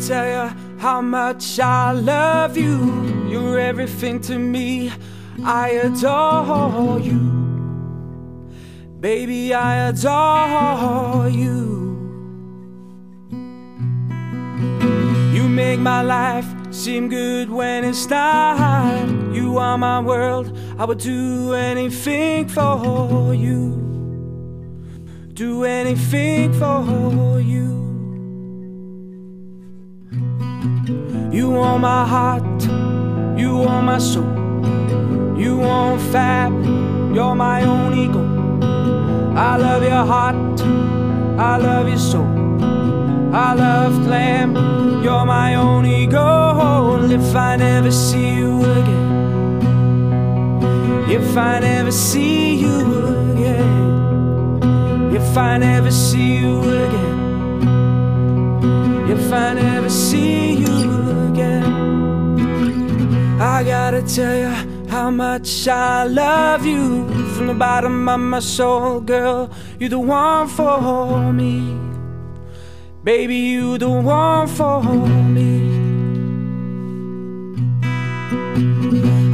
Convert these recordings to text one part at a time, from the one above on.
tell you how much I love you. You're everything to me. I adore you. Baby, I adore you. You make my life seem good when it's not. You are my world. I would do anything for you. Do anything for you. You want my heart, you want my soul, you want fab, you're my own ego. I love your heart, I love your soul, I love glam, you're my own only goal. If I never see you again, if I never see you again, if I never see you again, if I never see you I gotta tell you how much I love you. From the bottom of my soul, girl You're the one for me. Baby, you're the one for me.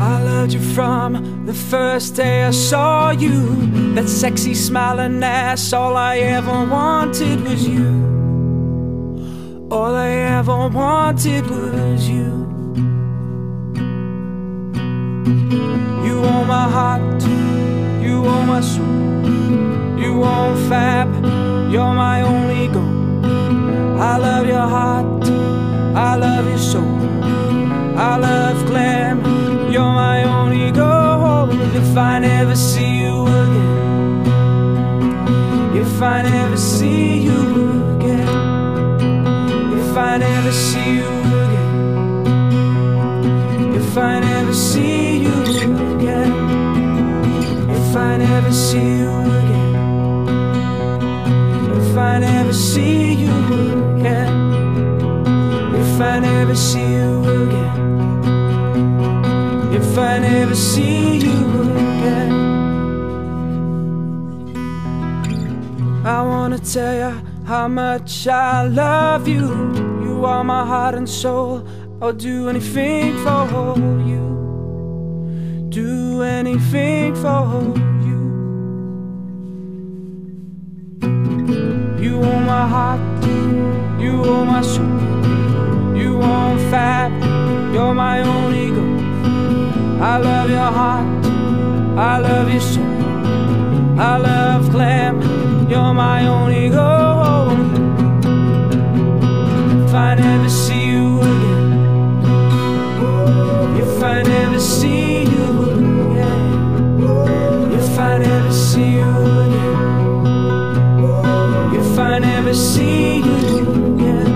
I loved you from the first day I saw you. That sexy smiling ass All I ever wanted was you All I ever wanted was you. You own my heart, you own my soul You own fab, you're my only goal. I love your heart, I love your soul I love glam, you're my only goal. If I never see you again If I never see you again I never see you again. If I never see you again. If I never see you again. If I never see you again. If I never see you again. If I never see you again. I wanna tell you how much I love you You are my heart and soul. I'll do anything for you. Do anything for you. You own my heart, you own my soul, you own fat, you're my only goal. I love your heart, I love your soul, I love glam, you're my only goal. See you again. If I never see you again. If I never see you again.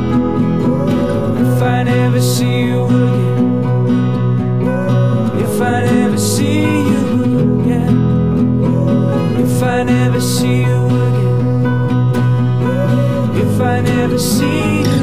If I never see you again. If I never see you again. If I never see